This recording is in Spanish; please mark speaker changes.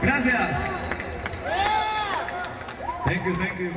Speaker 1: Gracias. Thank you, thank you.